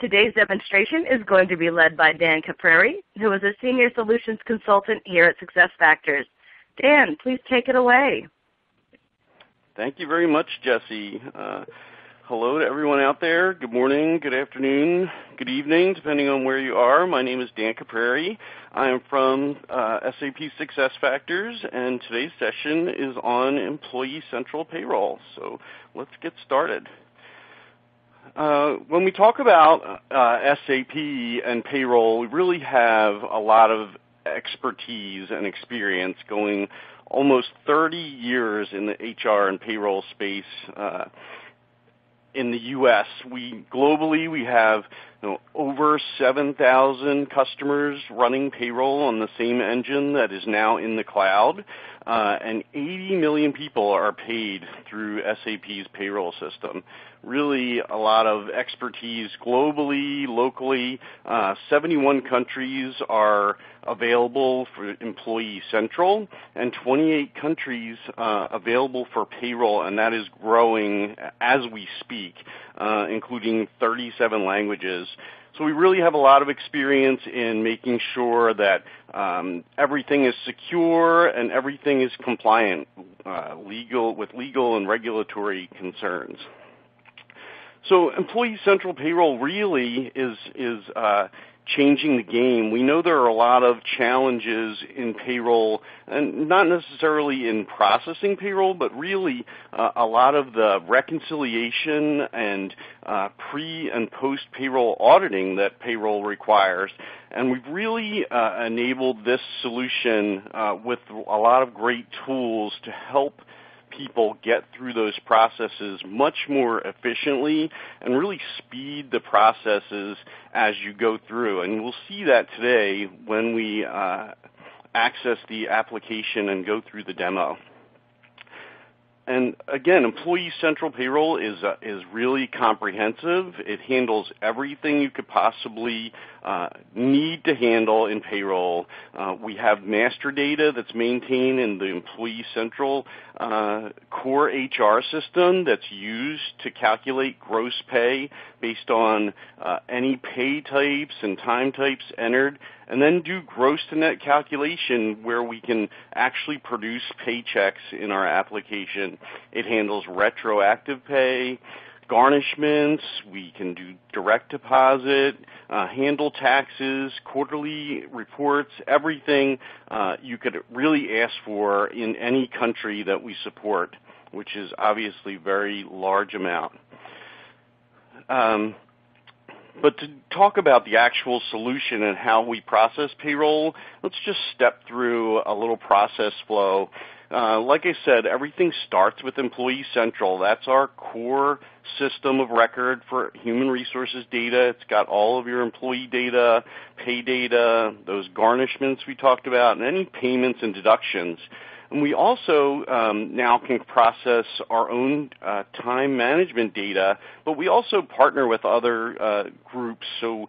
Today's demonstration is going to be led by Dan Caprari, who is a Senior Solutions Consultant here at SuccessFactors. Dan, please take it away. Thank you very much, Jesse. Uh, hello to everyone out there. Good morning, good afternoon, good evening, depending on where you are. My name is Dan Caprari. I am from uh, SAP SuccessFactors, and today's session is on Employee Central Payroll. So let's get started. Uh, when we talk about uh, SAP and payroll, we really have a lot of expertise and experience going almost 30 years in the HR and payroll space uh, in the U.S. We globally we have over 7,000 customers running payroll on the same engine that is now in the cloud, and 80 million people are paid through SAP's payroll system really a lot of expertise globally, locally. Uh, 71 countries are available for Employee Central, and 28 countries uh, available for payroll, and that is growing as we speak, uh, including 37 languages. So we really have a lot of experience in making sure that um, everything is secure and everything is compliant, uh, legal with legal and regulatory concerns. So Employee Central Payroll really is is uh, changing the game. We know there are a lot of challenges in payroll, and not necessarily in processing payroll, but really uh, a lot of the reconciliation and uh, pre and post payroll auditing that payroll requires. And we've really uh, enabled this solution uh, with a lot of great tools to help people get through those processes much more efficiently and really speed the processes as you go through. And we'll see that today when we uh, access the application and go through the demo. And again, Employee Central Payroll is uh, is really comprehensive. It handles everything you could possibly uh, need to handle in payroll. Uh, we have master data that's maintained in the Employee Central uh, core HR system that's used to calculate gross pay based on uh, any pay types and time types entered and then do gross to net calculation where we can actually produce paychecks in our application. It handles retroactive pay, garnishments, we can do direct deposit, uh, handle taxes, quarterly reports, everything uh, you could really ask for in any country that we support, which is obviously very large amount. Um, but to talk about the actual solution and how we process payroll, let's just step through a little process flow. Uh, like I said, everything starts with Employee Central. That's our core system of record for human resources data. It's got all of your employee data, pay data, those garnishments we talked about, and any payments and deductions. And we also um, now can process our own uh, time management data, but we also partner with other uh, groups. So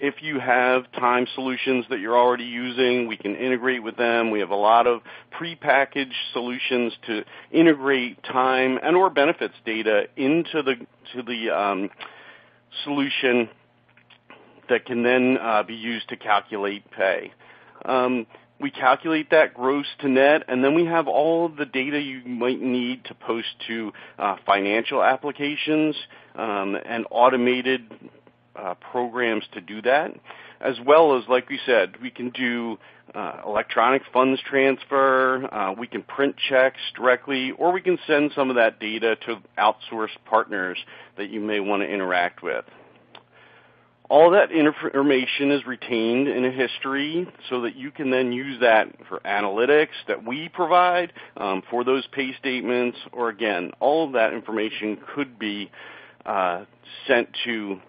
if you have time solutions that you're already using, we can integrate with them. We have a lot of prepackaged solutions to integrate time and or benefits data into the to the um, solution that can then uh, be used to calculate pay. Um, we calculate that gross to net, and then we have all the data you might need to post to uh, financial applications um, and automated uh, programs to do that, as well as, like we said, we can do uh, electronic funds transfer, uh, we can print checks directly, or we can send some of that data to outsourced partners that you may want to interact with. All that information is retained in a history so that you can then use that for analytics that we provide um, for those pay statements, or again, all of that information could be uh, sent to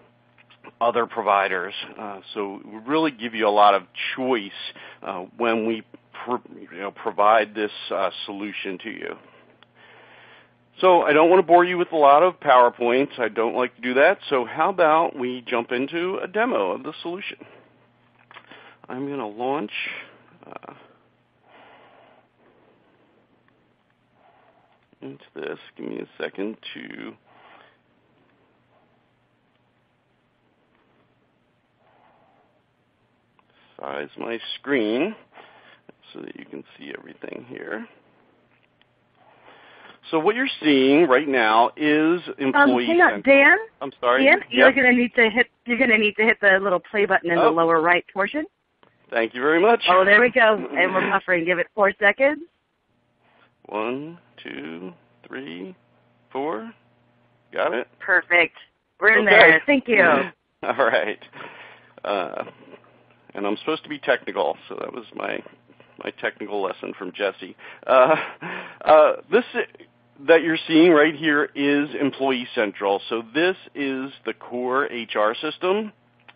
other providers. Uh, so we really give you a lot of choice uh, when we pr- you know, provide this uh, solution to you. So I don't want to bore you with a lot of PowerPoints. I don't like to do that. So how about we jump into a demo of the solution? I'm going to launch. Uh, into this. Give me a second to size my screen so that you can see everything here. So what you're seeing right now is employee. Um, hang on, Dan. I'm sorry. Dan, you're gonna need to hit. You're gonna need to hit the little play button in oh. the lower right portion. Thank you very much. Oh, there we go. And we're buffering. Give it four seconds. One, two, three, four. Got it. Perfect. We're in okay. there. Thank you. All right. Uh, and I'm supposed to be technical, so that was my my technical lesson from Jesse. Uh, uh, this that you're seeing right here is Employee Central. So this is the core HR system.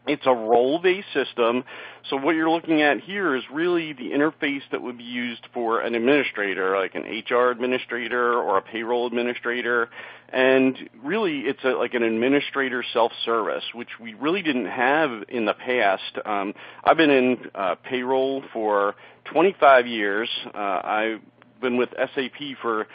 It's a role-based system. So what you're looking at here is really the interface that would be used for an administrator, like an HR administrator or a payroll administrator. And really, it's a, like an administrator self-service, which we really didn't have in the past. Um, I've been in uh, payroll for 25 years. Uh, I've been with SAP for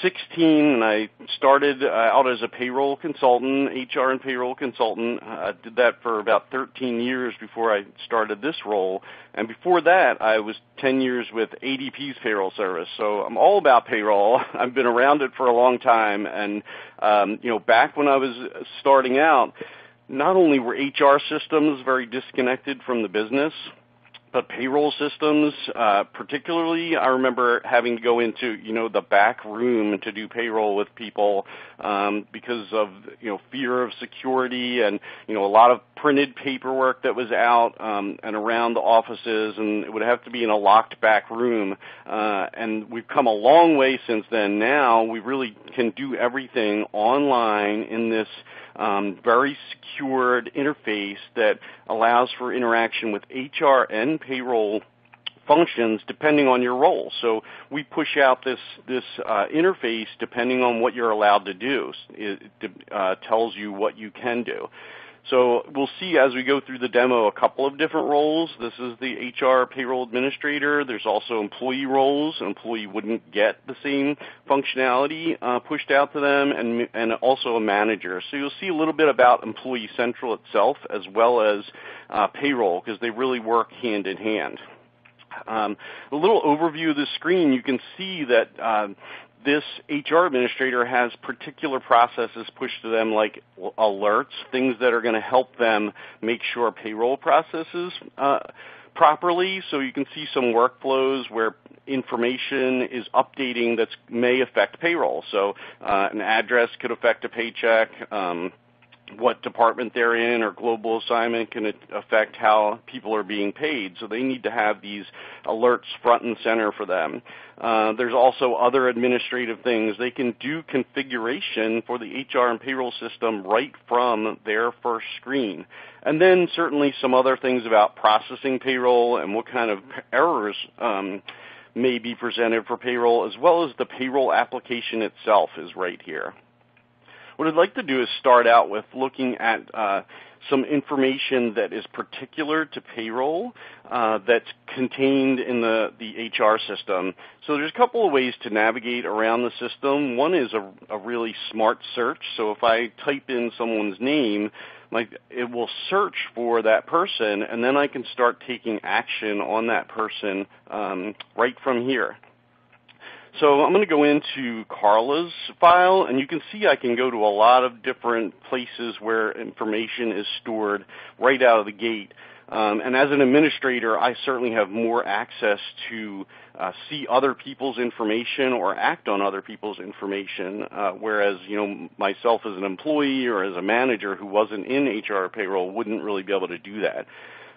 16 and I started uh, out as a payroll consultant, HR and payroll consultant. I uh, did that for about 13 years before I started this role. And before that, I was 10 years with ADP's payroll service. So I'm all about payroll. I've been around it for a long time. And, um, you know, back when I was starting out, not only were HR systems very disconnected from the business, but payroll systems, uh, particularly, I remember having to go into you know the back room to do payroll with people um, because of you know fear of security and you know a lot of printed paperwork that was out um, and around the offices, and it would have to be in a locked back room. Uh, and we've come a long way since then. Now we really can do everything online in this um, very secured interface that allows for interaction with HR and payroll functions depending on your role. So we push out this this uh, interface depending on what you're allowed to do. It uh, tells you what you can do. So we'll see as we go through the demo a couple of different roles. This is the HR payroll administrator. There's also employee roles. An employee wouldn't get the same functionality uh, pushed out to them, and, and also a manager. So you'll see a little bit about Employee Central itself as well as uh, payroll because they really work hand in hand. Um, a little overview of the screen, you can see that uh, this HR administrator has particular processes pushed to them like alerts, things that are going to help them make sure payroll processes uh, properly. So you can see some workflows where information is updating that may affect payroll. So uh, an address could affect a paycheck. Um, what department they're in or global assignment can affect how people are being paid. So they need to have these alerts front and center for them. Uh, there's also other administrative things. They can do configuration for the HR and payroll system right from their first screen. And then certainly some other things about processing payroll and what kind of errors um, may be presented for payroll, as well as the payroll application itself is right here. What I'd like to do is start out with looking at uh, some information that is particular to payroll uh, that's contained in the, the HR system. So there's a couple of ways to navigate around the system. One is a, a really smart search. So if I type in someone's name, it will search for that person, and then I can start taking action on that person um, right from here. So I'm going to go into Carla's file, and you can see I can go to a lot of different places where information is stored right out of the gate. Um, and as an administrator, I certainly have more access to uh, see other people's information or act on other people's information, uh, whereas you know myself as an employee or as a manager who wasn't in HR payroll wouldn't really be able to do that.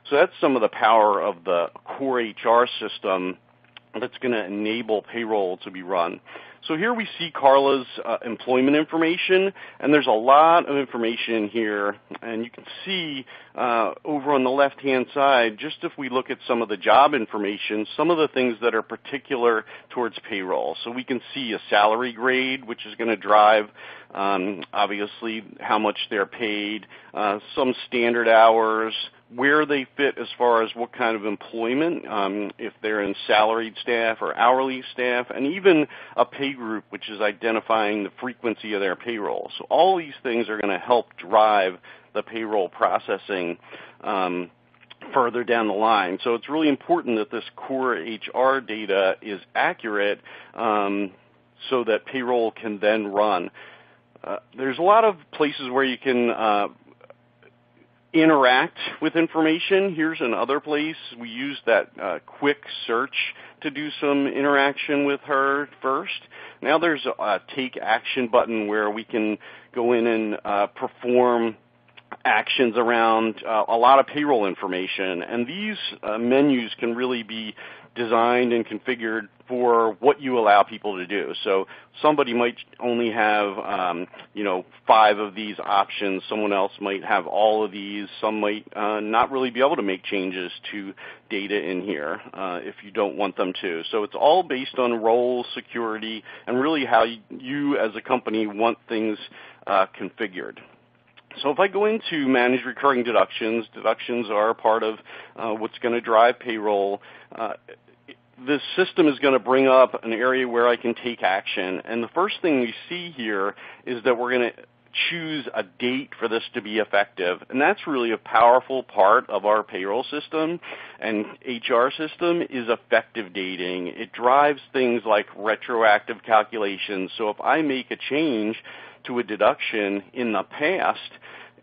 So that's some of the power of the core HR system that's going to enable payroll to be run. So here we see Carla's uh, employment information, and there's a lot of information here. And you can see uh, over on the left-hand side, just if we look at some of the job information, some of the things that are particular towards payroll. So we can see a salary grade, which is going to drive um, obviously how much they're paid, uh, some standard hours, where they fit as far as what kind of employment, um, if they're in salaried staff or hourly staff, and even a pay group, which is identifying the frequency of their payroll. So all these things are going to help drive the payroll processing um, further down the line. So it's really important that this core HR data is accurate um, so that payroll can then run. Uh, there's a lot of places where you can uh, interact with information. Here's another place. We use that uh, quick search to do some interaction with her first. Now there's a take action button where we can go in and uh, perform actions around uh, a lot of payroll information. And these uh, menus can really be designed and configured for what you allow people to do. So somebody might only have, um, you know, five of these options. Someone else might have all of these. Some might uh, not really be able to make changes to data in here uh, if you don't want them to. So it's all based on role security and really how you as a company want things uh, configured. So if I go into manage recurring deductions, deductions are part of uh, what's going to drive payroll. Uh, this system is going to bring up an area where I can take action. And the first thing we see here is that we're going to choose a date for this to be effective. And that's really a powerful part of our payroll system and HR system is effective dating. It drives things like retroactive calculations. So if I make a change to a deduction in the past,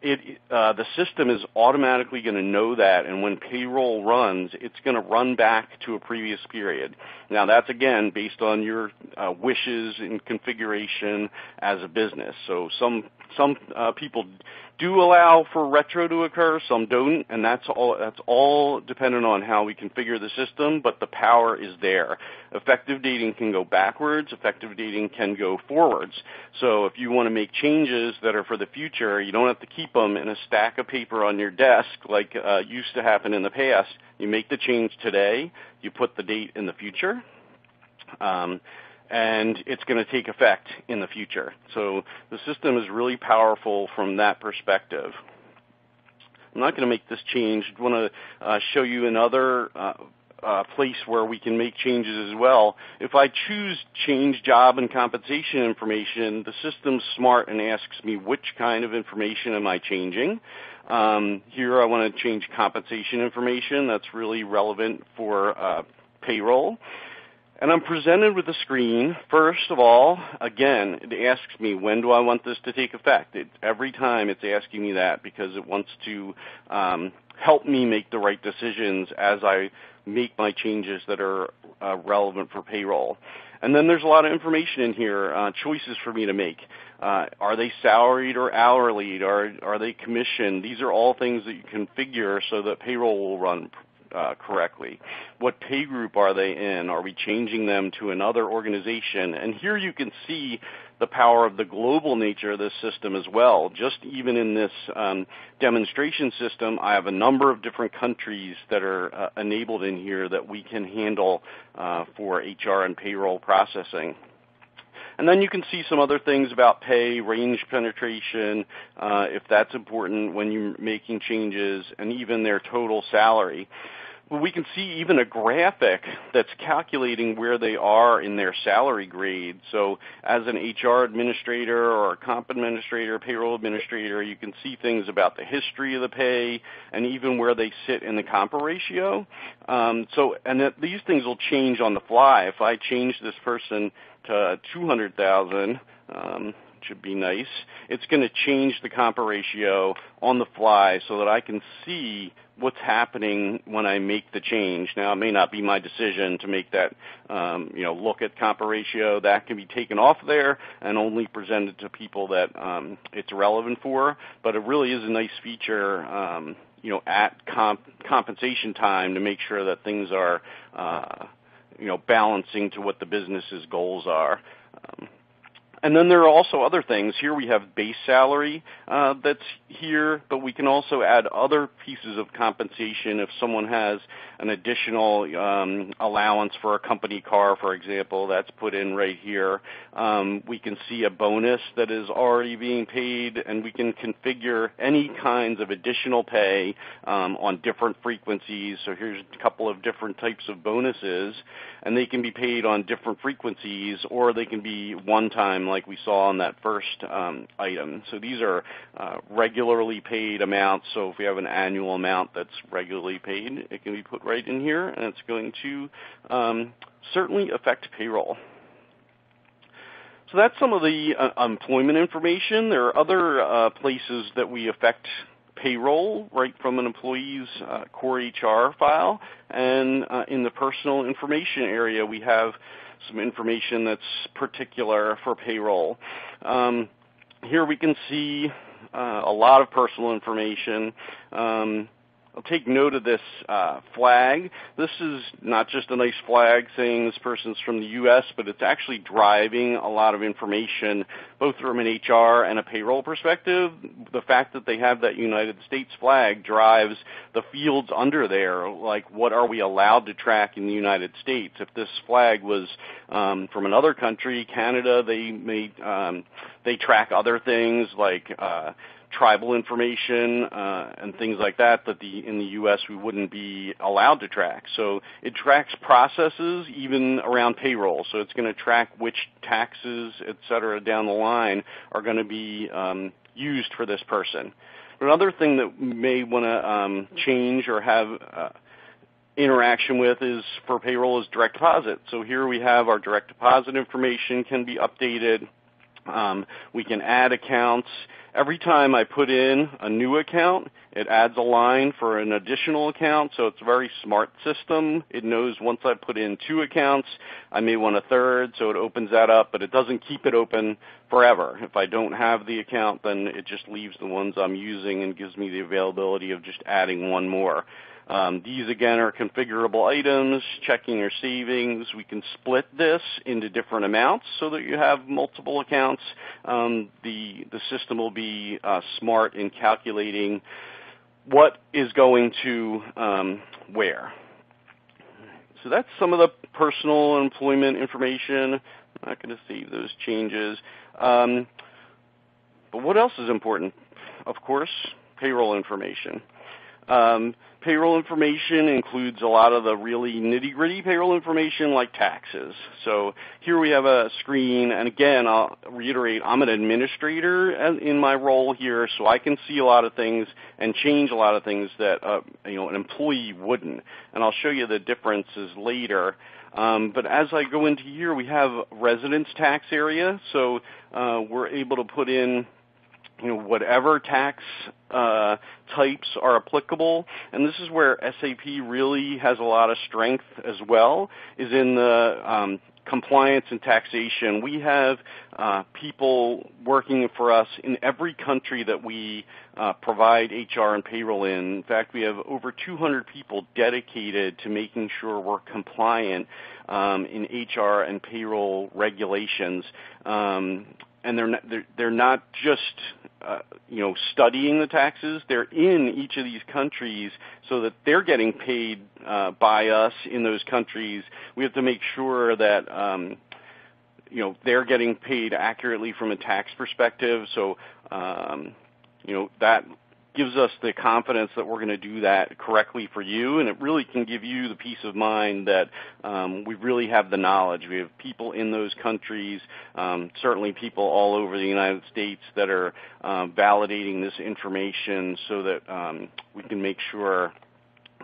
it, uh, the system is automatically going to know that, and when payroll runs, it's going to run back to a previous period. Now, that's again based on your uh, wishes and configuration as a business. So some some uh, people do allow for retro to occur, some don't, and that's all that's all dependent on how we configure the system, but the power is there. Effective dating can go backwards, effective dating can go forwards. So if you want to make changes that are for the future, you don't have to keep them in a stack of paper on your desk like uh, used to happen in the past. You make the change today, you put the date in the future. Um, and it's going to take effect in the future. So the system is really powerful from that perspective. I'm not going to make this change. I want to uh, show you another uh, uh, place where we can make changes as well. If I choose change job and compensation information, the system's smart and asks me which kind of information am I changing. Um, here I want to change compensation information. That's really relevant for uh, payroll. And I'm presented with a screen. First of all, again, it asks me when do I want this to take effect. It, every time it's asking me that because it wants to um, help me make the right decisions as I make my changes that are uh, relevant for payroll. And then there's a lot of information in here, uh, choices for me to make. Uh, are they salaried or hourly? Are, are they commissioned? These are all things that you configure so that payroll will run uh, correctly? What pay group are they in? Are we changing them to another organization? And here you can see the power of the global nature of this system as well. Just even in this um, demonstration system, I have a number of different countries that are uh, enabled in here that we can handle uh, for HR and payroll processing. And then you can see some other things about pay, range penetration, uh, if that's important when you're making changes, and even their total salary we can see even a graphic that's calculating where they are in their salary grade. So as an HR administrator or a comp administrator, payroll administrator, you can see things about the history of the pay and even where they sit in the comp ratio. Um, so, and that these things will change on the fly. If I change this person to 200,000, um, should be nice. It's going to change the comp ratio on the fly so that I can see what's happening when I make the change. Now, it may not be my decision to make that, um, you know, look at comp ratio. That can be taken off there and only presented to people that um, it's relevant for. But it really is a nice feature, um, you know, at comp- compensation time to make sure that things are, uh, you know, balancing to what the business's goals are. Um, and then there are also other things. Here we have base salary uh, that's here, but we can also add other pieces of compensation if someone has an additional um, allowance for a company car, for example, that's put in right here. Um, we can see a bonus that is already being paid, and we can configure any kinds of additional pay um, on different frequencies. So here's a couple of different types of bonuses, and they can be paid on different frequencies, or they can be one-time like we saw on that first um, item. So these are uh, regularly paid amounts. So if we have an annual amount that's regularly paid, it can be put right in here, and it's going to um, certainly affect payroll. So that's some of the uh, employment information. There are other uh, places that we affect payroll right from an employee's uh, core HR file. And uh, in the personal information area, we have some information that's particular for payroll. Um, here we can see uh, a lot of personal information. Um, I'll take note of this uh, flag. This is not just a nice flag saying this person's from the U.S., but it's actually driving a lot of information, both from an HR and a payroll perspective. The fact that they have that United States flag drives the fields under there, like what are we allowed to track in the United States. If this flag was um, from another country, Canada, they may um, they track other things like uh, tribal information uh, and things like that that the in the U.S. we wouldn't be allowed to track. So it tracks processes even around payroll. So it's going to track which taxes, et cetera, down the line are going to be um, used for this person. Another thing that we may want to um, change or have uh, interaction with is for payroll is direct deposit. So here we have our direct deposit information can be updated. Um, we can add accounts Every time I put in a new account, it adds a line for an additional account, so it's a very smart system. It knows once I put in two accounts, I may want a third, so it opens that up, but it doesn't keep it open forever. If I don't have the account, then it just leaves the ones I'm using and gives me the availability of just adding one more. Um, these again are configurable items, checking or savings. We can split this into different amounts so that you have multiple accounts. Um, the, the system will be uh, smart in calculating what is going to um, where. So that's some of the personal employment information. I'm not going to save those changes. Um, but what else is important? Of course, payroll information. Um, payroll information includes a lot of the really nitty-gritty payroll information like taxes. So here we have a screen, and again, I'll reiterate, I'm an administrator in my role here, so I can see a lot of things and change a lot of things that uh, you know an employee wouldn't. And I'll show you the differences later. Um, but as I go into here, we have residence tax area, so uh, we're able to put in you know, whatever tax uh, types are applicable. And this is where SAP really has a lot of strength as well, is in the um, compliance and taxation. We have uh, people working for us in every country that we uh, provide HR and payroll in. In fact, we have over 200 people dedicated to making sure we're compliant um, in HR and payroll regulations. Um, and they're not, they're, they're not just uh, you know studying the taxes. They're in each of these countries so that they're getting paid uh, by us in those countries. We have to make sure that um, you know they're getting paid accurately from a tax perspective. So um, you know that gives us the confidence that we're going to do that correctly for you, and it really can give you the peace of mind that um, we really have the knowledge. We have people in those countries, um, certainly people all over the United States that are um, validating this information so that um, we can make sure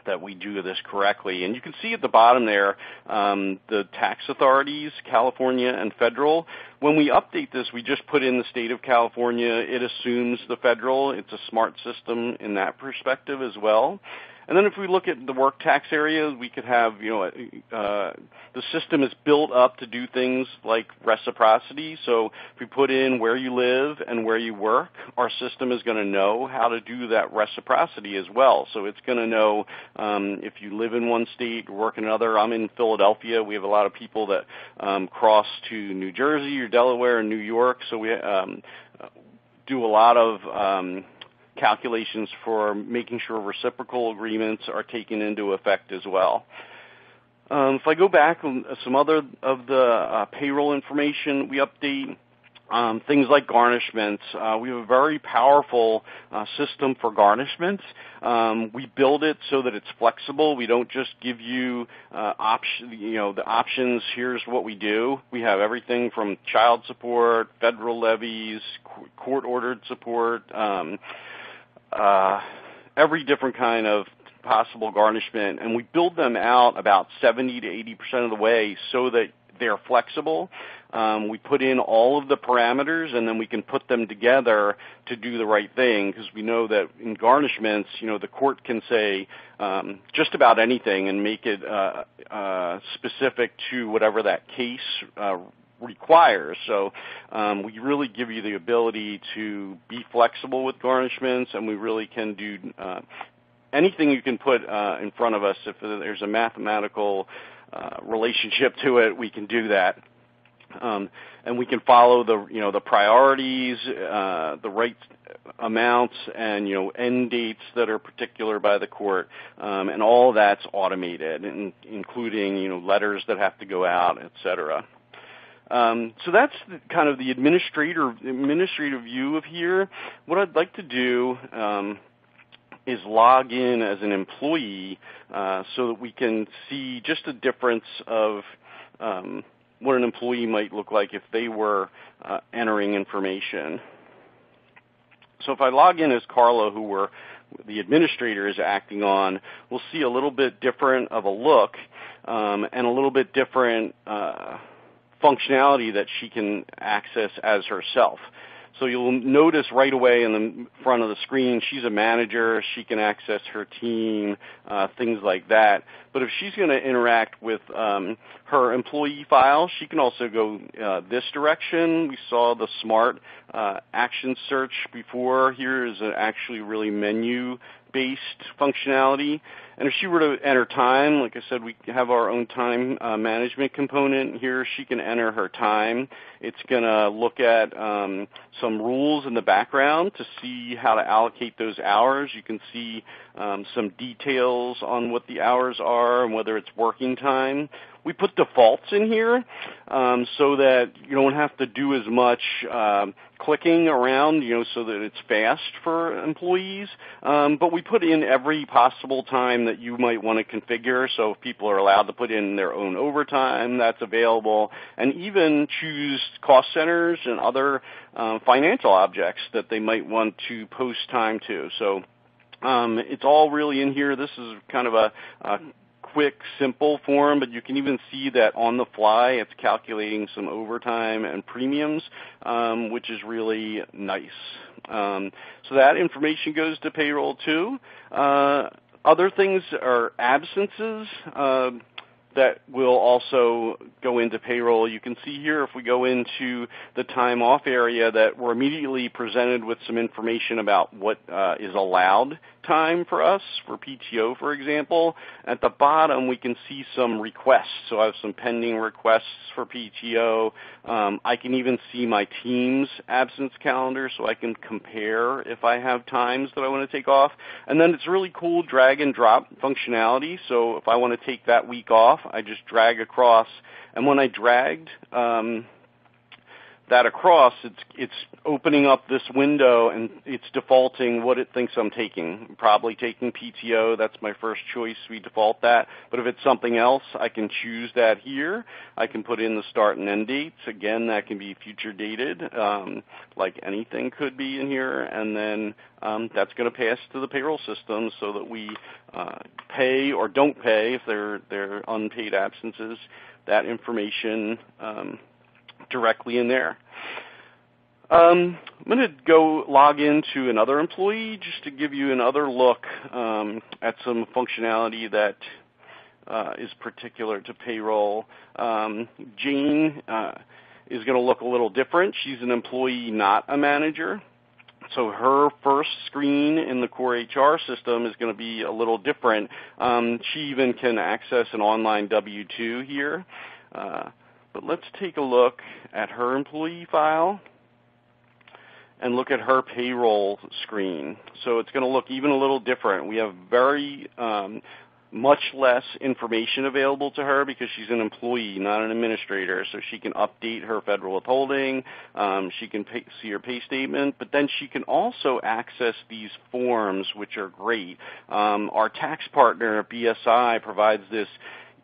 that we do this correctly. And you can see at the bottom there um, the tax authorities, California and federal. When we update this, we just put in the state of California. It assumes the federal. It's a smart system in that perspective as well. And then if we look at the work tax area, we could have, you know, uh, the system is built up to do things like reciprocity. So if we put in where you live and where you work, our system is going to know how to do that reciprocity as well. So it's going to know um, if you live in one state, work in another. I'm in Philadelphia. We have a lot of people that um, cross to New Jersey or Delaware and New York. So we um, do a lot of um, calculations for making sure reciprocal agreements are taken into effect as well. Um, if I go back, some other of the uh, payroll information we update, um, things like garnishments. Uh, we have a very powerful uh, system for garnishments. Um, we build it so that it's flexible. We don't just give you uh, option, you know, the options. Here's what we do. We have everything from child support, federal levies, court-ordered support, um, uh, every different kind of possible garnishment, and we build them out about 70 to 80 percent of the way so that they're flexible. Um, we put in all of the parameters and then we can put them together to do the right thing because we know that in garnishments, you know, the court can say um, just about anything and make it uh, uh, specific to whatever that case uh, requires. So um, we really give you the ability to be flexible with garnishments, and we really can do uh, anything you can put uh, in front of us. If there's a mathematical uh, relationship to it, we can do that. Um, and we can follow the you know the priorities, uh, the right amounts, and you know end dates that are particular by the court, um, and all that's automated, in, including you know letters that have to go out, et cetera. Um, so that's the, kind of the administrator administrative view of here. What I'd like to do um, is log in as an employee uh, so that we can see just a difference of um, what an employee might look like if they were uh, entering information. So if I log in as Carla, who we're, the administrator is acting on, we'll see a little bit different of a look um, and a little bit different uh, functionality that she can access as herself. So you'll notice right away in the front of the screen, she's a manager. She can access her team, uh, things like that. But if she's going to interact with um, her employee file, she can also go uh, this direction. We saw the smart uh, action search before. Here is actually really menu based functionality. And if she were to enter time, like I said, we have our own time uh, management component here. She can enter her time. It's going to look at um, some rules in the background to see how to allocate those hours. You can see um, some details on what the hours are and whether it's working time we put defaults in here um, so that you don't have to do as much um, clicking around, you know, so that it's fast for employees. Um, but we put in every possible time that you might want to configure. So if people are allowed to put in their own overtime, that's available, and even choose cost centers and other uh, financial objects that they might want to post time to. So. Um, it's all really in here. This is kind of a, a quick, simple form, but you can even see that on the fly it's calculating some overtime and premiums, um, which is really nice. Um, so that information goes to payroll too. Uh, other things are absences. Uh, that will also go into payroll. You can see here if we go into the time off area that we're immediately presented with some information about what uh, is allowed time for us for PTO, for example. At the bottom, we can see some requests. So I have some pending requests for PTO. Um, I can even see my team's absence calendar so I can compare if I have times that I want to take off. And then it's really cool drag and drop functionality. So if I want to take that week off, I just drag across. And when I dragged, um, that across, it's it's opening up this window and it's defaulting what it thinks I'm taking. Probably taking PTO. That's my first choice. We default that. But if it's something else, I can choose that here. I can put in the start and end dates. Again, that can be future dated, um, like anything could be in here. And then um, that's going to pass to the payroll system so that we uh, pay or don't pay if they're they're unpaid absences. That information. Um, directly in there. Um, I'm going to go log into another employee just to give you another look um, at some functionality that uh, is particular to payroll. Um, Jane uh, is going to look a little different. She's an employee, not a manager. So her first screen in the core HR system is going to be a little different. Um, she even can access an online W-2 here. Uh, but let's take a look at her employee file and look at her payroll screen. So it's going to look even a little different. We have very um, much less information available to her because she's an employee, not an administrator. So she can update her federal withholding, um, she can pay, see her pay statement, but then she can also access these forms, which are great. Um, our tax partner, BSI, provides this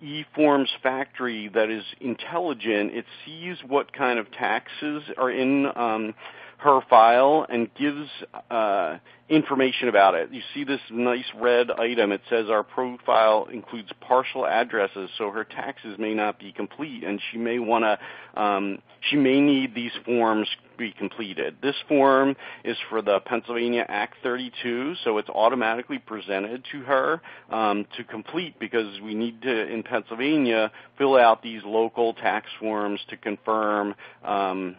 eForms factory that is intelligent. It sees what kind of taxes are in um, her file and gives uh, information about it. You see this nice red item. It says our profile includes partial addresses, so her taxes may not be complete, and she may want to. Um, she may need these forms be completed. This form is for the Pennsylvania Act 32, so it's automatically presented to her um, to complete because we need to in Pennsylvania fill out these local tax forms to confirm. Um,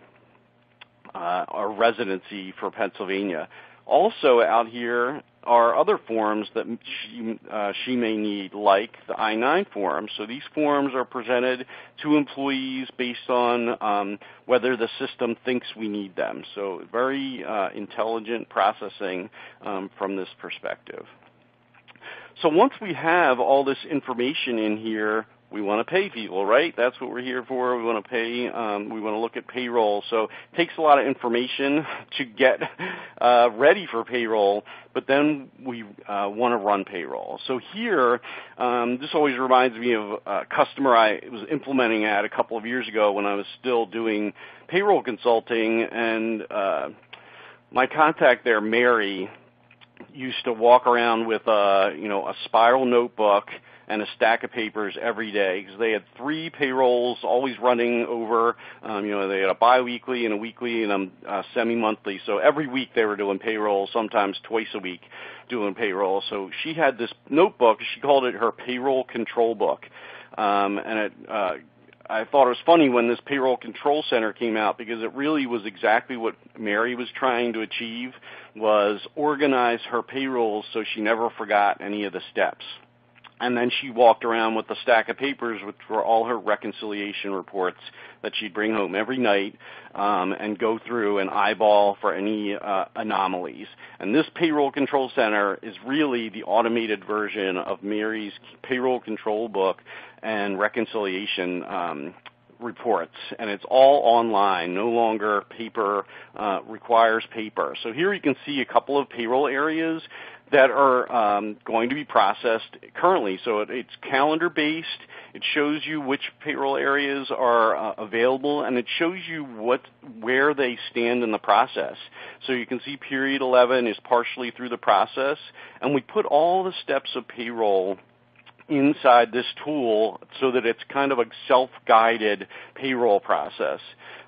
uh, our residency for Pennsylvania. Also out here are other forms that she, uh, she may need, like the I-9 form. So these forms are presented to employees based on um, whether the system thinks we need them. So very uh, intelligent processing um, from this perspective. So once we have all this information in here, we want to pay people, right? That's what we're here for. We want to pay. Um, we want to look at payroll. So it takes a lot of information to get uh, ready for payroll, but then we uh, want to run payroll. So here, um, this always reminds me of a customer I was implementing at a couple of years ago when I was still doing payroll consulting, and uh, my contact there, Mary, used to walk around with a you know a spiral notebook and a stack of papers every day because they had three payrolls always running over. Um, you know, they had a biweekly and a weekly and a, a semi-monthly. So every week they were doing payroll, sometimes twice a week doing payroll. So she had this notebook. She called it her payroll control book, um, and it. Uh, I thought it was funny when this payroll control center came out because it really was exactly what Mary was trying to achieve was organize her payrolls so she never forgot any of the steps and then she walked around with a stack of papers, which were all her reconciliation reports that she'd bring home every night um, and go through and eyeball for any uh, anomalies. And this payroll control center is really the automated version of Mary's payroll control book and reconciliation um, reports, and it's all online, no longer paper, uh, requires paper. So here you can see a couple of payroll areas that are um, going to be processed currently. So it, it's calendar based. It shows you which payroll areas are uh, available, and it shows you what where they stand in the process. So you can see period 11 is partially through the process, and we put all the steps of payroll inside this tool so that it's kind of a self-guided payroll process.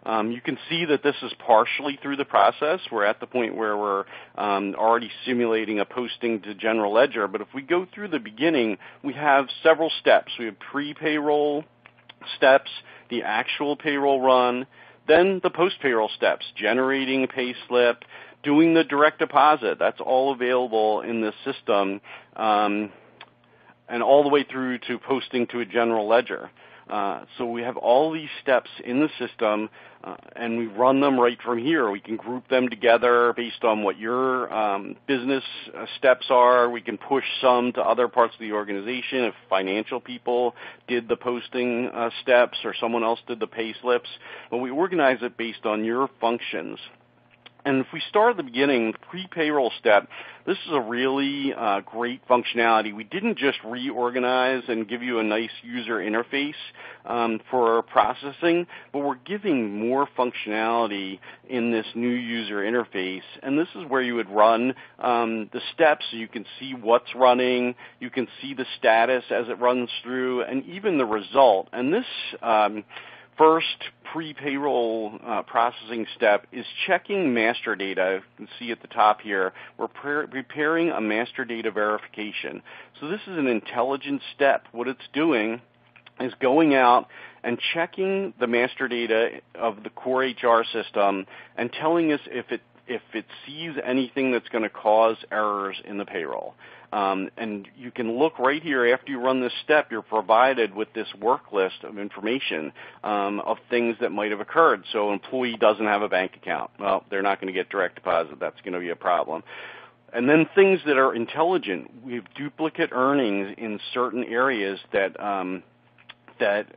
Um, you can see that this is partially through the process. We're at the point where we're um, already simulating a posting to General Ledger. But if we go through the beginning, we have several steps. We have pre-payroll steps, the actual payroll run, then the post-payroll steps, generating a pay slip, doing the direct deposit. That's all available in this system. Um, and all the way through to posting to a general ledger. Uh, so we have all these steps in the system, uh, and we run them right from here. We can group them together based on what your um, business uh, steps are. We can push some to other parts of the organization if financial people did the posting uh, steps or someone else did the pay slips. But we organize it based on your functions. And if we start at the beginning, pre-payroll step, this is a really uh, great functionality. We didn't just reorganize and give you a nice user interface um, for processing, but we're giving more functionality in this new user interface. And this is where you would run um, the steps so you can see what's running, you can see the status as it runs through, and even the result. And this um, first pre-payroll uh, processing step is checking master data. You can see at the top here, we're pre- preparing a master data verification. So this is an intelligent step. What it's doing is going out and checking the master data of the core HR system and telling us if it if it sees anything that's going to cause errors in the payroll. Um, and you can look right here after you run this step, you're provided with this work list of information um, of things that might have occurred. So employee doesn't have a bank account. Well, they're not going to get direct deposit. That's going to be a problem. and then things that are intelligent. We have duplicate earnings in certain areas that um, that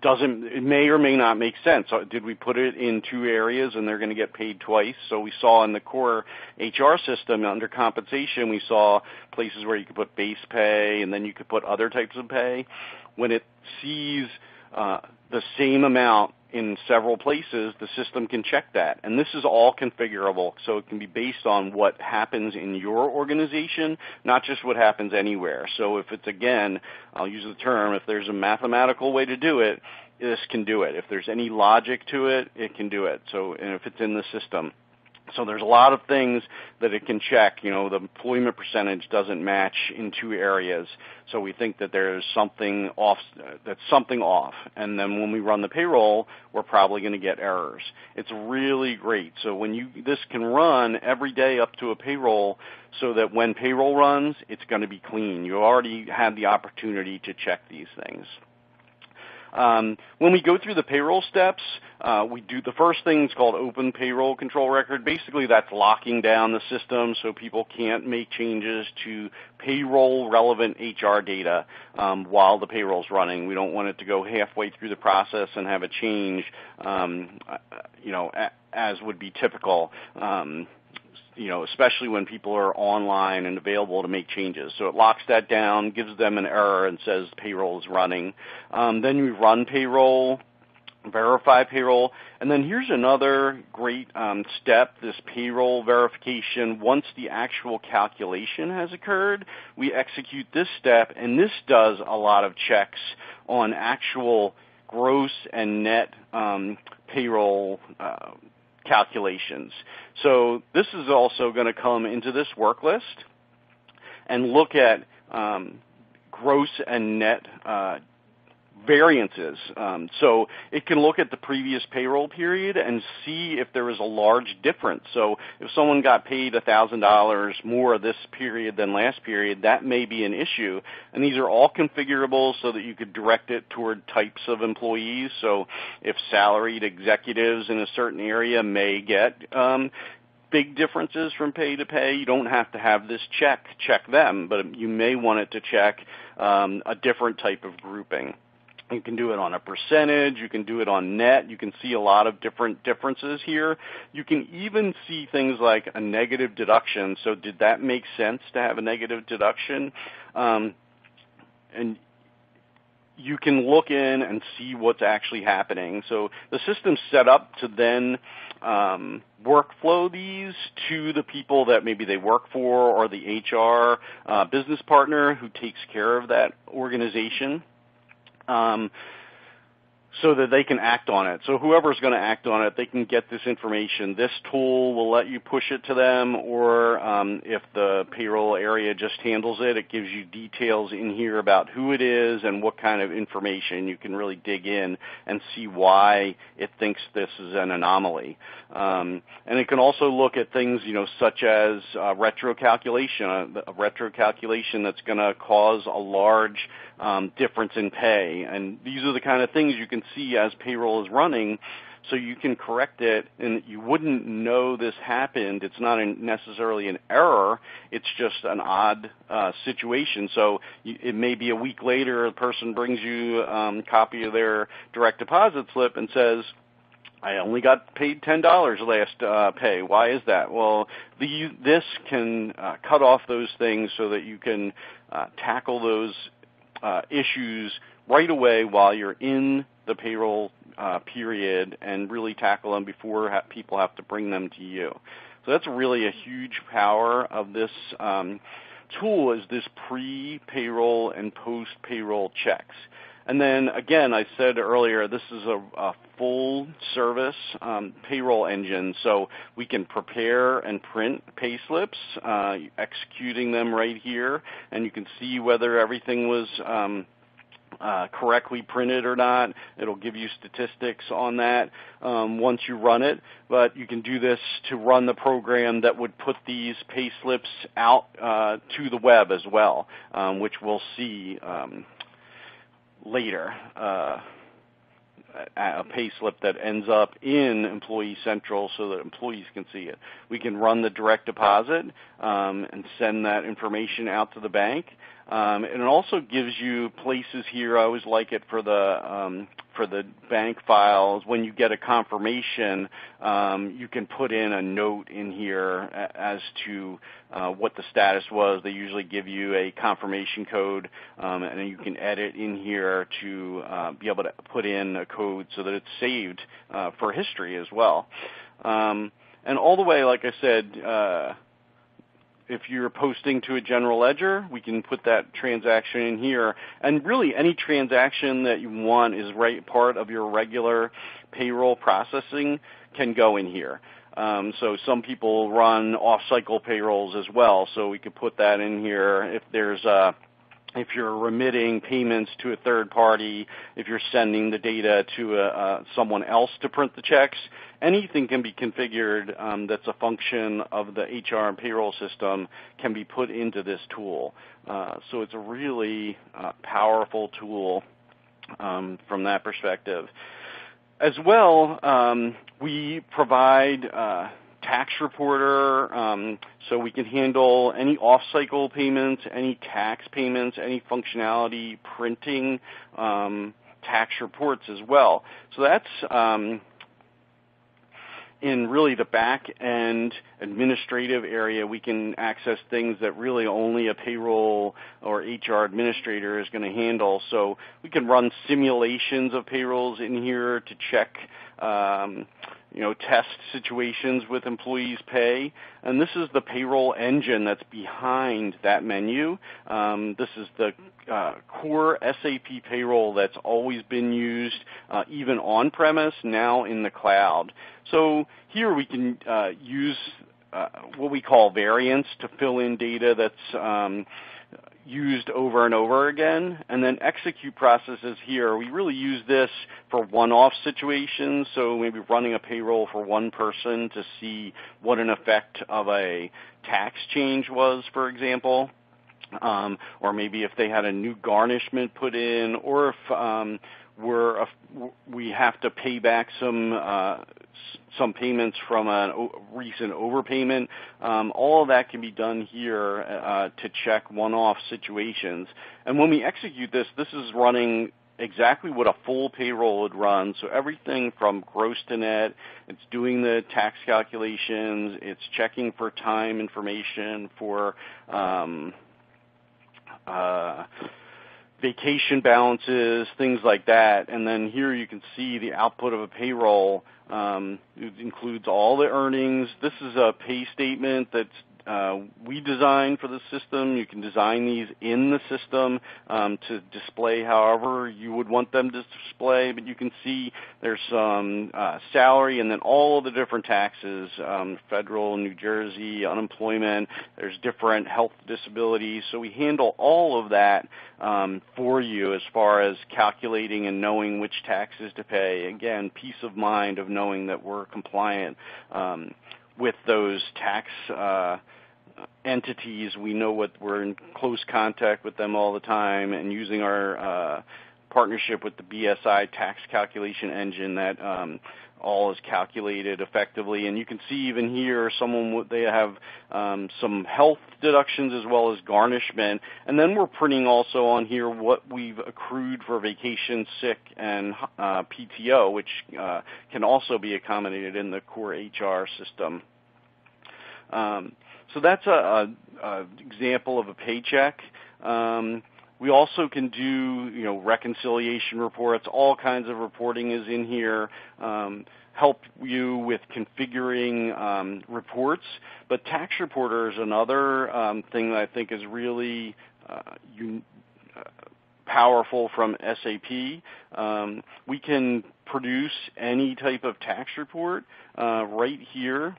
doesn't it may or may not make sense. Uh, did we put it in two areas and they're going to get paid twice? So we saw in the core HR system under compensation, we saw places where you could put base pay and then you could put other types of pay. When it sees uh, the same amount in several places, the system can check that. And this is all configurable, so it can be based on what happens in your organization, not just what happens anywhere. So if it's, again, I'll use the term, if there's a mathematical way to do it, this can do it. If there's any logic to it, it can do it. So, and if it's in the system. So there's a lot of things that it can check. You know, the employment percentage doesn't match in two areas. So we think that there's something off, that's something off. And then when we run the payroll, we're probably going to get errors. It's really great. So when you, this can run every day up to a payroll so that when payroll runs, it's going to be clean. You already had the opportunity to check these things. Um, when we go through the payroll steps, uh, we do the first thing is called open payroll control record. Basically, that's locking down the system so people can't make changes to payroll relevant HR data um, while the payroll's running. We don't want it to go halfway through the process and have a change, um, uh, you know, as would be typical. Um, you know, especially when people are online and available to make changes. So it locks that down, gives them an error, and says payroll is running. Um, then you run payroll, verify payroll, and then here's another great um, step: this payroll verification. Once the actual calculation has occurred, we execute this step, and this does a lot of checks on actual gross and net um, payroll. Uh, calculations. So this is also going to come into this work list and look at um, gross and net uh, variances. Um, so it can look at the previous payroll period and see if there is a large difference. So if someone got paid $1,000 more this period than last period, that may be an issue. And these are all configurable so that you could direct it toward types of employees. So if salaried executives in a certain area may get um, big differences from pay to pay, you don't have to have this check check them, but you may want it to check um, a different type of grouping. You can do it on a percentage. You can do it on net. You can see a lot of different differences here. You can even see things like a negative deduction. So did that make sense to have a negative deduction? Um, and you can look in and see what's actually happening. So the system's set up to then um, workflow these to the people that maybe they work for or the HR uh, business partner who takes care of that organization um, so that they can act on it. So whoever's going to act on it, they can get this information. This tool will let you push it to them, or um, if the payroll area just handles it, it gives you details in here about who it is and what kind of information. You can really dig in and see why it thinks this is an anomaly. Um, and it can also look at things, you know, such as uh, retro calculation, a, a retro calculation that's going to cause a large um, difference in pay. And these are the kind of things you can see as payroll is running so you can correct it and you wouldn't know this happened. It's not necessarily an error. It's just an odd uh, situation. So you, it may be a week later, a person brings you um, a copy of their direct deposit slip and says, I only got paid ten dollars last uh, pay. Why is that? Well, the, this can uh, cut off those things so that you can uh, tackle those uh, issues right away while you're in the payroll uh, period and really tackle them before ha- people have to bring them to you. So that's really a huge power of this um, tool is this pre-payroll and post-payroll checks. And then again, I said earlier, this is a, a full service um, payroll engine, so we can prepare and print pay slips, uh, executing them right here, and you can see whether everything was um, uh, correctly printed or not. It'll give you statistics on that um, once you run it. But you can do this to run the program that would put these pay slips out uh, to the web as well, um, which we'll see um, later. Uh, a pay slip that ends up in Employee Central so that employees can see it. We can run the direct deposit um, and send that information out to the bank. Um, and it also gives you places here. I always like it for the um, for the bank files. When you get a confirmation, um, you can put in a note in here as to uh, what the status was. They usually give you a confirmation code, um, and then you can edit in here to uh, be able to put in a code so that it's saved uh, for history as well. Um, and all the way, like I said. Uh, if you're posting to a general ledger, we can put that transaction in here. And really, any transaction that you want is right part of your regular payroll processing can go in here. Um, so some people run off-cycle payrolls as well, so we could put that in here. If there's a if you're remitting payments to a third party, if you're sending the data to a, uh, someone else to print the checks, anything can be configured um, that's a function of the HR and payroll system can be put into this tool. Uh, so it's a really uh, powerful tool um, from that perspective. As well, um, we provide uh, tax reporter, um, so we can handle any off-cycle payments, any tax payments, any functionality printing um, tax reports as well. So that's um, in really the back end administrative area, we can access things that really only a payroll or HR administrator is going to handle. So we can run simulations of payrolls in here to check um, you know, test situations with employees' pay. And this is the payroll engine that's behind that menu. Um, this is the uh, core SAP payroll that's always been used, uh, even on premise, now in the cloud. So here we can uh, use uh, what we call variants to fill in data that's um, used over and over again. And then execute processes here, we really use this for one-off situations. So maybe running a payroll for one person to see what an effect of a tax change was, for example. Um, or maybe if they had a new garnishment put in, or if um, we're, we have to pay back some uh, some payments from a recent overpayment. Um, all of that can be done here uh, to check one-off situations. And when we execute this, this is running exactly what a full payroll would run. So everything from gross to net, it's doing the tax calculations, it's checking for time information, for um, uh, vacation balances, things like that. And then here you can see the output of a payroll. Um, it includes all the earnings. This is a pay statement that's uh, we design for the system. You can design these in the system um, to display however you would want them to display, but you can see there's some uh, salary and then all of the different taxes, um, federal, New Jersey, unemployment. There's different health disabilities. So we handle all of that um, for you as far as calculating and knowing which taxes to pay. Again, peace of mind of knowing that we're compliant um, with those tax uh, entities. We know what we're in close contact with them all the time, and using our uh, partnership with the BSI tax calculation engine that um, all is calculated effectively. And you can see even here, someone they have um, some health deductions as well as garnishment. And then we're printing also on here what we've accrued for vacation, sick, and uh, PTO, which uh, can also be accommodated in the core HR system. Um, so that's a, a, a example of a paycheck. Um, we also can do, you know, reconciliation reports. All kinds of reporting is in here. Um, help you with configuring um, reports. But Tax Reporter is another um, thing that I think is really uh, un- uh, powerful from SAP. Um, we can produce any type of tax report uh, right here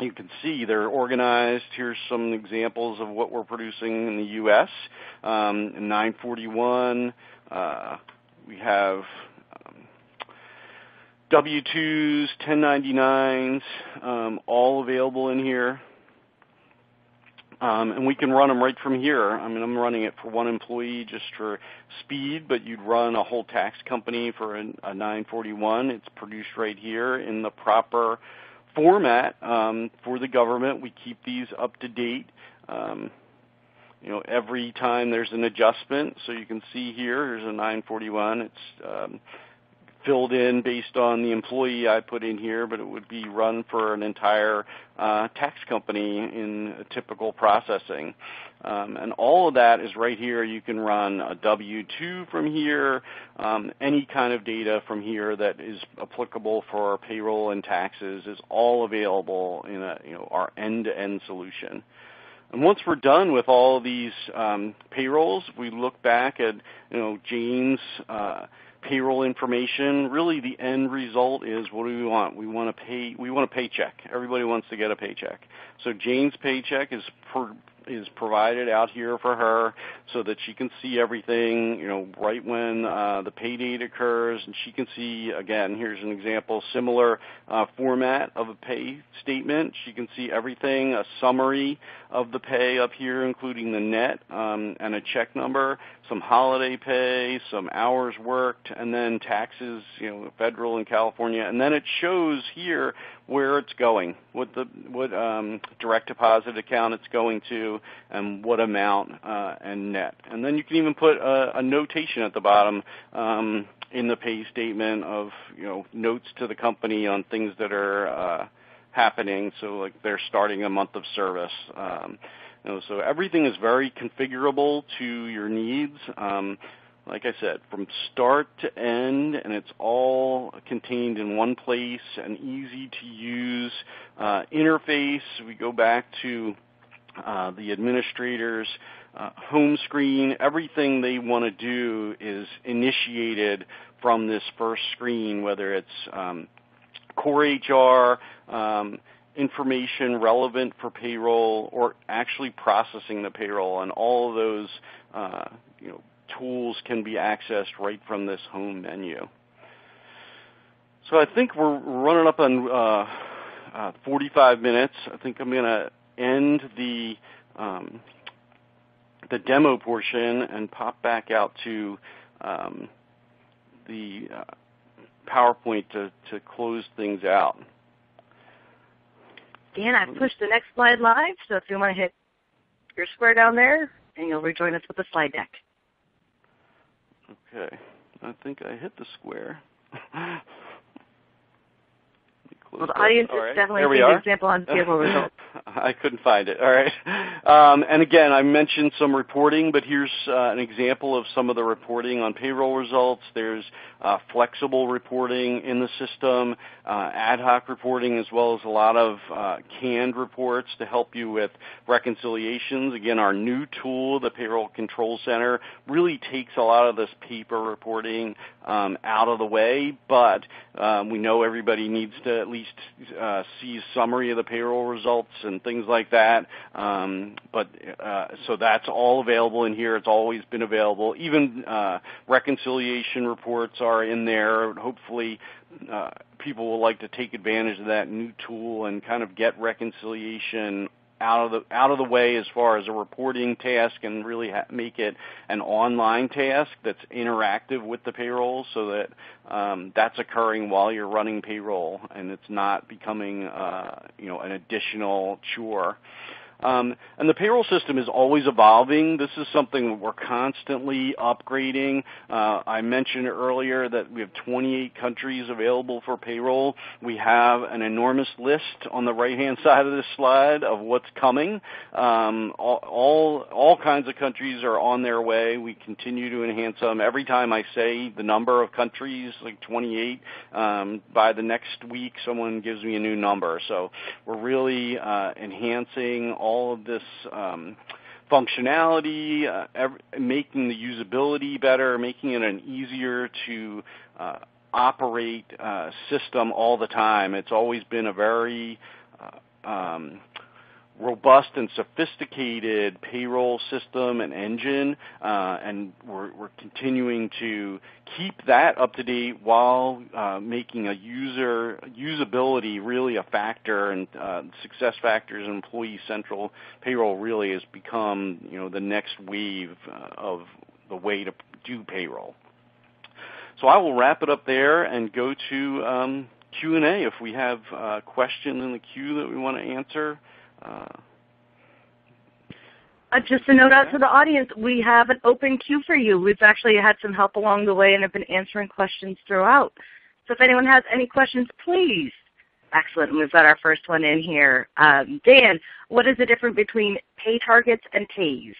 you can see they're organized. Here's some examples of what we're producing in the U.S. Um, 941, uh, we have um, W-2s, 1099s, um, all available in here. Um, and we can run them right from here. I mean, I'm running it for one employee just for speed, but you'd run a whole tax company for a, a 941. It's produced right here in the proper format um, for the government. We keep these up to date. Um, you know, every time there's an adjustment, so you can see here, here's a 941. It's um, filled in based on the employee I put in here, but it would be run for an entire uh, tax company in typical processing. Um, and all of that is right here. You can run a W-2 from here, um, any kind of data from here that is applicable for payroll and taxes is all available in a, you know, our end-to-end solution. And once we're done with all these um, payrolls, we look back at you know Jane's uh, payroll information. Really, the end result is what do we want? We want to pay. We want a paycheck. Everybody wants to get a paycheck. So Jane's paycheck is per, is provided out here for her so that she can see everything, you know, right when uh, the pay date occurs, and she can see again. Here's an example, similar uh, format of a pay statement. She can see everything, a summary of the pay up here, including the net um, and a check number, some holiday pay, some hours worked, and then taxes, you know, federal and California, and then it shows here where it's going, what the what um, direct deposit account it's going to, and what amount uh, and net. And then you can even put a, a notation at the bottom um, in the pay statement of you know notes to the company on things that are uh, happening. So like they're starting a month of service. Um, you know, so everything is very configurable to your needs. Um, like I said, from start to end, and it's all contained in one place, an easy to use uh, interface. We go back to uh, the administrator's uh, home screen. Everything they want to do is initiated from this first screen, whether it's um, core HR, um, information relevant for payroll, or actually processing the payroll, and all of those uh, you know tools can be accessed right from this home menu. So I think we're running up on uh, uh, 45 minutes. I think I'm going to end the um, the demo portion and pop back out to um, the uh, PowerPoint to, to close things out. Dan, I've pushed the next slide live, so if you want to hit your square down there, and you'll rejoin us with the slide deck. Okay. I think I hit the square. well, the audience is right. definitely the example on payroll results. I couldn't find it. All right. Um, and again, I mentioned some reporting, but here's uh, an example of some of the reporting on payroll results. There's uh, flexible reporting in the system, uh, ad hoc reporting, as well as a lot of uh, canned reports to help you with reconciliations. Again, our new tool, the Payroll Control Center, really takes a lot of this paper reporting um, out of the way, but um, we know everybody needs to at least uh, see summary of the payroll results and things like that. Um, but uh, so that's all available in here. It's always been available. Even uh, reconciliation reports are in there. Hopefully, uh, people will like to take advantage of that new tool and kind of get reconciliation out of the out of the way as far as a reporting task and really ha- make it an online task that's interactive with the payroll so that um, that's occurring while you're running payroll and it's not becoming uh, you know an additional chore. Um, and the payroll system is always evolving. This is something we're constantly upgrading. Uh, I mentioned earlier that we have 28 countries available for payroll. We have an enormous list on the right-hand side of this slide of what's coming. Um, all, all, all kinds of countries are on their way. We continue to enhance them. Every time I say the number of countries, like 28, um, by the next week someone gives me a new number. So we're really uh, enhancing all of this um, functionality, uh, every, making the usability better, making it an easier to uh, operate uh, system all the time. It's always been a very uh, um, robust and sophisticated payroll system and engine, uh, and we're, we're, continuing to keep that up to date while uh, making a user usability really a factor. And uh, SuccessFactors and Employee Central Payroll really has become, you know, the next wave uh, of the way to do payroll. So I will wrap it up there and go to um, Q&A if we have uh, questions in the queue that we want to answer. Uh, just a note out to the audience, we have an open queue for you. We've actually had some help along the way and have been answering questions throughout. So if anyone has any questions, please. Excellent. We've got our first one in here. Um, Dan, what is the difference between pay targets and pays?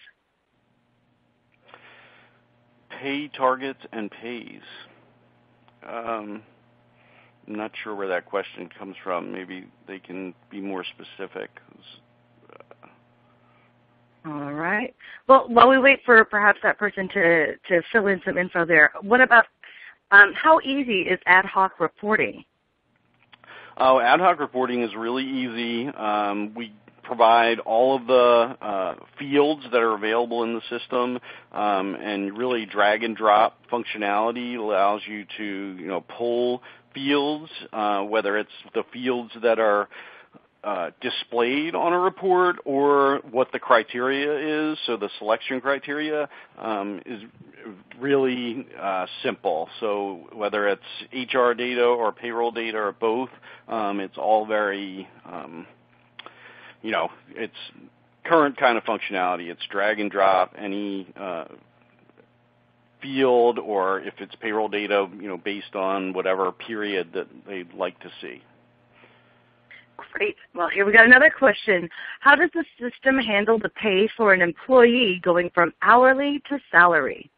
Pay targets and pays. Um, I'm not sure where that question comes from. Maybe they can be more specific. All right. Well, while we wait for perhaps that person to, to fill in some info there, what about um, how easy is ad hoc reporting? Oh, ad hoc reporting is really easy. Um, we provide all of the uh, fields that are available in the system, um, and really drag and drop functionality allows you to you know pull fields, uh, whether it's the fields that are uh, displayed on a report or what the criteria is. So the selection criteria um, is really uh, simple. So whether it's HR data or payroll data or both, um, it's all very, um, you know, it's current kind of functionality. It's drag and drop any uh, field or if it's payroll data, you know, based on whatever period that they'd like to see. Great. Well, here we got another question. How does the system handle the pay for an employee going from hourly to salary?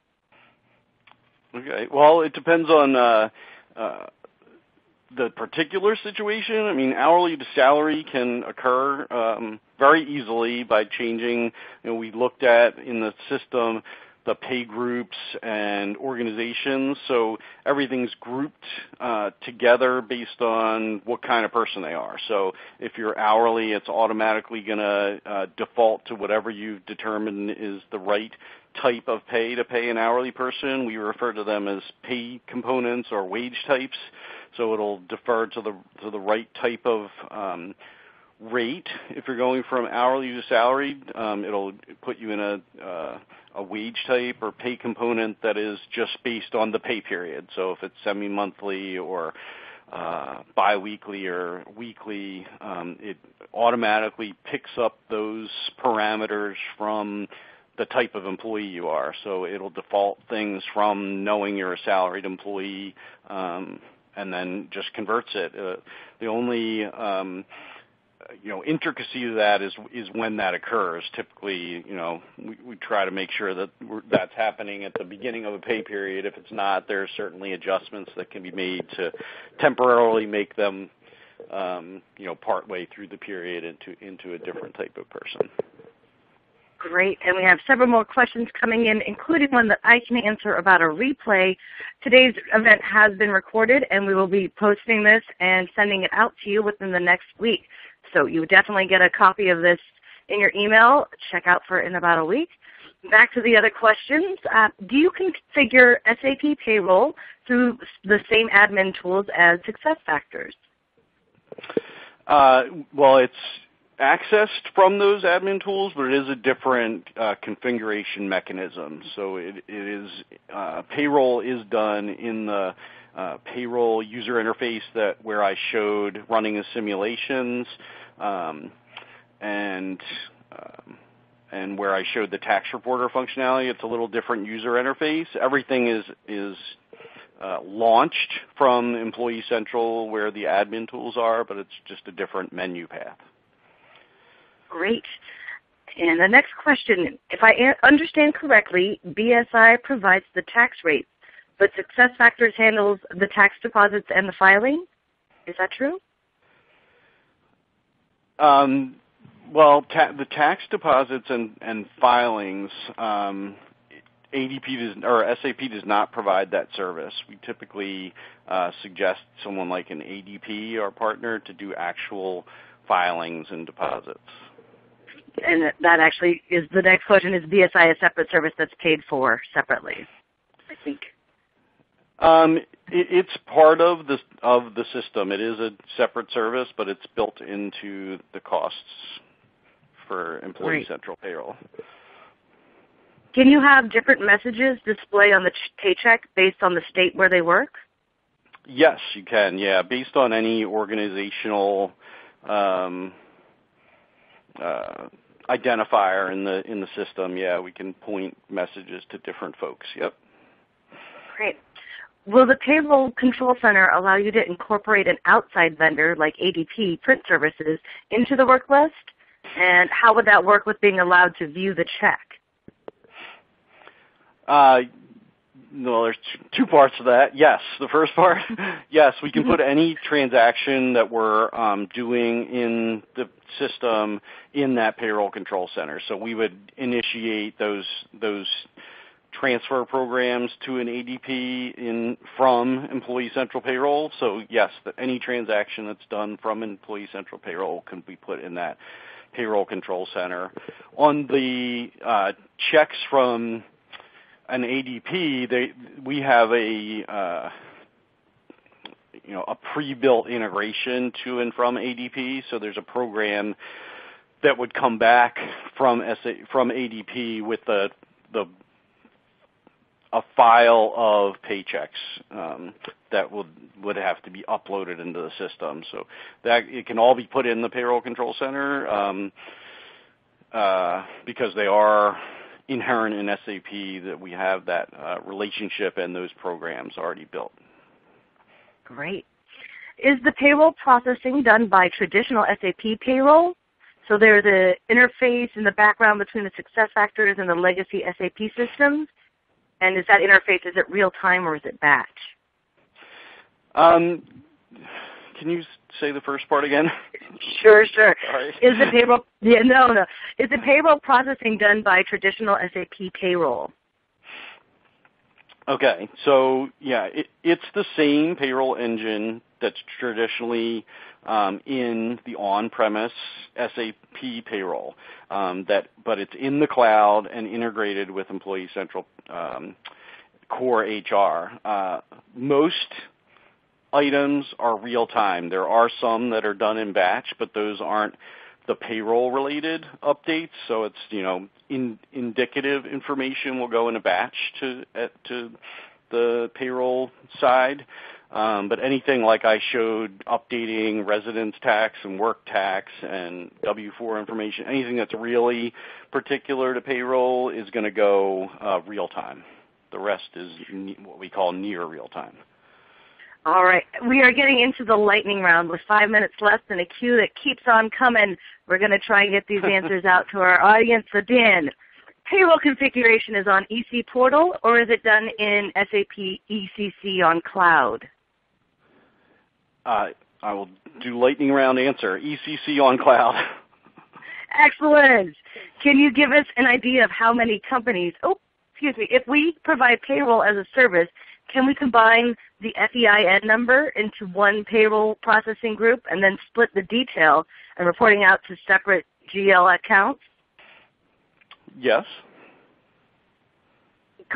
Okay. Well, it depends on uh, uh, the particular situation. I mean, hourly to salary can occur um, very easily by changing. You know, we looked at in the system the pay groups and organizations. So everything's grouped uh, together based on what kind of person they are. So if you're hourly, it's automatically going to uh, default to whatever you've determined is the right type of pay to pay an hourly person. We refer to them as pay components or wage types. So it'll defer to the to the right type of um, rate. If you're going from hourly to salaried, um, it'll put you in a uh, a wage type or pay component that is just based on the pay period. So if it's semi-monthly or uh, biweekly or weekly, um, it automatically picks up those parameters from the type of employee you are. So it'll default things from knowing you're a salaried employee, um, and then just converts it. Uh, the only um, you know intricacy of that is is when that occurs. Typically, you know, we, we try to make sure that that's happening at the beginning of a pay period. If it's not, there are certainly adjustments that can be made to temporarily make them, um, you know, part way through the period into into a different type of person. Great. And we have several more questions coming in, including one that I can answer about a replay. Today's event has been recorded, and we will be posting this and sending it out to you within the next week. So you definitely get a copy of this in your email. Check out for in about a week. Back to the other questions. Uh, do you configure SAP payroll through the same admin tools as SuccessFactors? Uh, well, it's accessed from those admin tools, but it is a different uh, configuration mechanism. So it, it is uh, payroll is done in the uh, payroll user interface that where I showed running the simulations um, and um, and where I showed the tax reporter functionality. It's a little different user interface. Everything is is uh, launched from Employee Central where the admin tools are, but it's just a different menu path. Great. And the next question, if I understand correctly, BSI provides the tax rates, but SuccessFactors handles the tax deposits and the filing. Is that true? Um, well, ta- the tax deposits and, and filings, um, ADP does, or SAP does not provide that service. We typically uh, suggest someone like an ADP, our partner, to do actual filings and deposits. and that actually is the next question: Is BSI a separate service that's paid for separately? I think. Um, it, it's part of the of the system. It is a separate service, but it's built into the costs for Employee Right. Central Payroll. Can you have different messages display on the paycheck based on the state where they work? Yes, you can. Yeah, based on any organizational um, uh, identifier in the in the system, yeah, we can point messages to different folks. Yep. Great. Will the payroll control center allow you to incorporate an outside vendor like ADP print services into the work list? And how would that work with being allowed to view the check? Uh, no, there's two parts to that. Yes, the first part, yes, we can put any transaction that we're um, doing in the system in that payroll control center. So we would initiate those those transfer programs to an ADP in from Employee Central Payroll. So yes, any transaction that's done from Employee Central Payroll can be put in that payroll control center. On the uh, checks from an ADP, they we have a uh, you know a pre-built integration to and from ADP. So there's a program that would come back from SA, from ADP with the the a file of paychecks um, that would would have to be uploaded into the system. So that it can all be put in the payroll control center um, uh, because they are inherent in SAP that we have that uh, relationship and those programs already built. Great. Is the payroll processing done by traditional SAP payroll? So there's an interface in the background between the SuccessFactors and the legacy SAP systems? And is that interface, is it real time or is it batch? Um, can you say the first part again? Sure, sure. Sorry. Is the payroll, yeah, no, no. Is the payroll processing done by traditional SAP payroll? Okay, so yeah, it, it's the same payroll engine that's traditionally um, in the on-premise SAP payroll. Um, that, but it's in the cloud and integrated with Employee Central um, Core HR. Uh, most items are real time. There are some that are done in batch, but those aren't the payroll related updates. So it's you know in, indicative information will go in a batch to uh, to the payroll side. Um, but anything like I showed, updating residence tax and work tax and W-4 information, anything that's really particular to payroll is going to go uh, real time. The rest is what we call near real time. All right. We are getting into the lightning round with five minutes left and a queue that keeps on coming. We're going to try and get these answers out to our audience. So, Dan, payroll configuration is on EC Portal or is it done in SAP ECC on cloud? Uh, I will do lightning round answer. ECC on cloud. Excellent. Can you give us an idea of how many companies, oh, excuse me, if we provide payroll as a service, can we combine the FEIN number into one payroll processing group and then split the detail and reporting out to separate GL accounts? yes.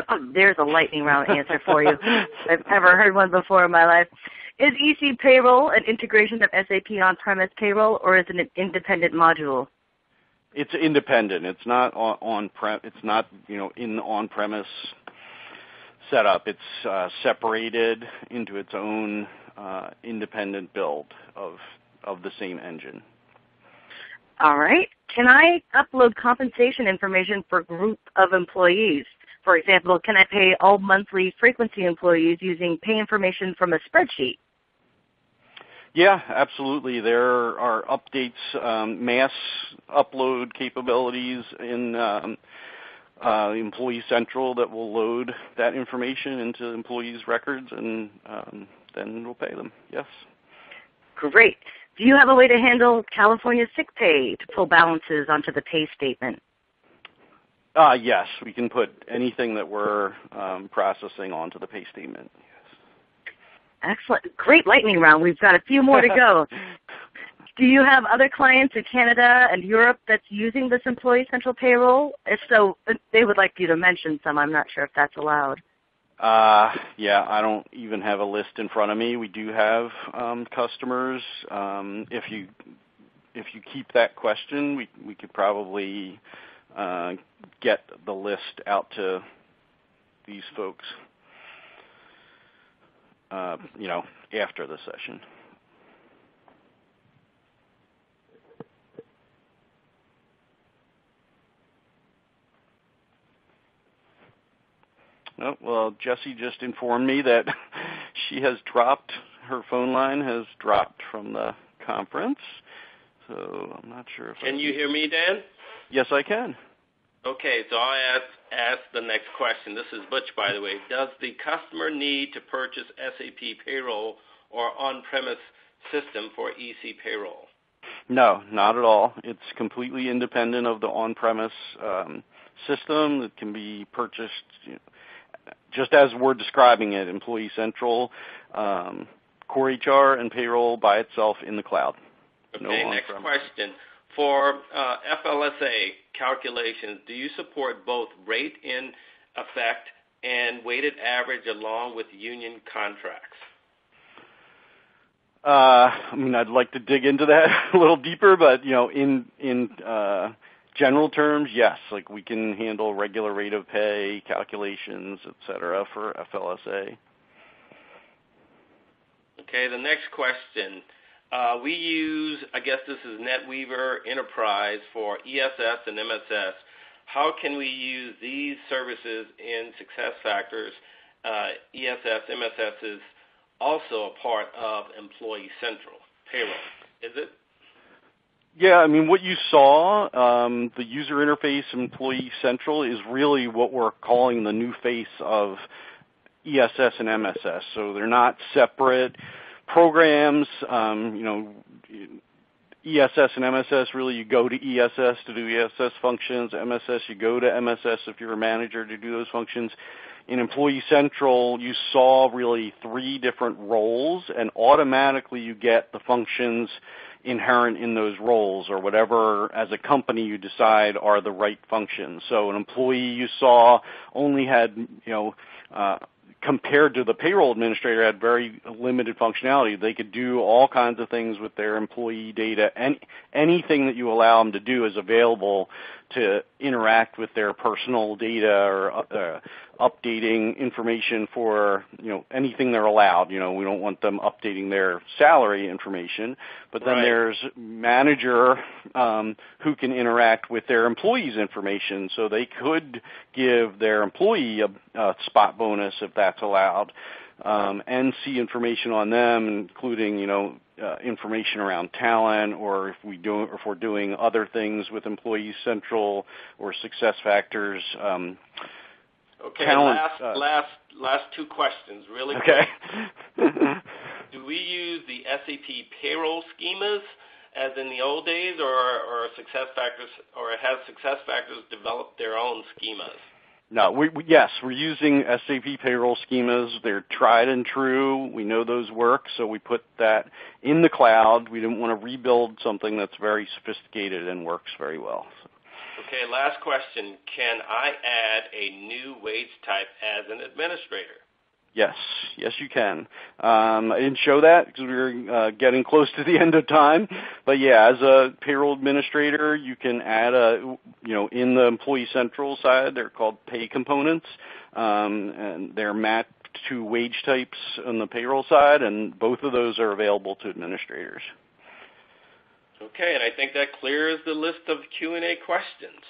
Oh, there's a lightning round answer for you. I've never heard one before in my life. Is EC Payroll an integration of SAP on-premise payroll, or is it an independent module? It's independent. It's not on, on prem. It's not you know in the on-premise setup. It's uh, separated into its own uh, independent build of of the same engine. All right. Can I upload compensation information for a group of employees? For example, can I pay all monthly frequency employees using pay information from a spreadsheet? Yeah, absolutely. There are updates, um, mass upload capabilities in um, uh, Employee Central that will load that information into employees' records, and um, then we'll pay them. Yes. Great. Do you have a way to handle California sick pay to pull balances onto the pay statement? Uh, yes, we can put anything that we're um, processing onto the pay statement. Excellent. Great lightning round. We've got a few more to go. do you have other clients in Canada and Europe that's using this Employee Central Payroll? If so, they would like you to mention some. I'm not sure if that's allowed. Uh, yeah, I don't even have a list in front of me. We do have um, customers. Um, if you if you keep that question, we we could probably uh, get the list out to these folks. Uh, you know, after the session. Oh, well, Jesse just informed me that she has dropped, her phone line has dropped from the conference. So I'm not sure if Can I you hear me, Dan? Yes, I can. Okay, so I'll ask, ask the next question. This is Butch, by the way. Does the customer need to purchase SAP payroll or on-premise system for EC payroll? No, not at all. It's completely independent of the on-premise um, system. It can be purchased you know, just as we're describing it, Employee Central, um, Core HR, and payroll by itself in the cloud. Okay, No next question. For uh, FLSA calculations, do you support both rate in effect and weighted average along with union contracts? Uh, I mean, I'd like to dig into that a little deeper, but you know, in in uh, general terms, yes, like we can handle regular rate of pay calculations, et cetera, for FLSA. Okay, the next question. Uh, we use, I guess this is NetWeaver Enterprise for ESS and MSS. How can we use these services in SuccessFactors? Uh, ESS, MSS is also a part of Employee Central payroll, is it? Yeah, I mean, what you saw, um, the user interface Employee Central is really what we're calling the new face of ESS and MSS. So they're not separate programs. Um, you know, ESS and MSS really you go to ESS to do ESS functions. MSS you go to MSS if you're a manager to do those functions. In Employee Central, you saw really three different roles, and automatically you get the functions inherent in those roles or whatever as a company you decide are the right functions. So an employee you saw only had, you know, uh, compared to the payroll administrator had very limited functionality. They could do all kinds of things with their employee data. Any, anything that you allow them to do is available to interact with their personal data or uh, updating information for you know anything they're allowed. You know, we don't want them updating their salary information, but then Right. there's manager um, who can interact with their employees' information, so they could give their employee a, a spot bonus if that's allowed. Um, and see information on them, including you know uh, information around talent, or if we do, or if we're doing other things with Employee Central or SuccessFactors. Um, Okay, Talent, last, uh, last, last two questions, really okay. Do we use the SAP payroll schemas as in the old days, or, or SuccessFactors, or has SuccessFactors developed their own schemas? No, we, we, yes, we're using SAP payroll schemas. They're tried and true. We know those work, so we put that in the cloud. We didn't want to rebuild something that's very sophisticated and works very well. So, Okay, last question. Can I add a new wage type as an administrator? Yes, yes, you can. Um, I didn't show that because we were uh, getting close to the end of time. But yeah, as a payroll administrator, you can add a, you know, in the Employee Central side, they're called pay components, um, and they're mapped to wage types on the payroll side, and both of those are available to administrators. Okay, and I think that clears the list of Q&A questions.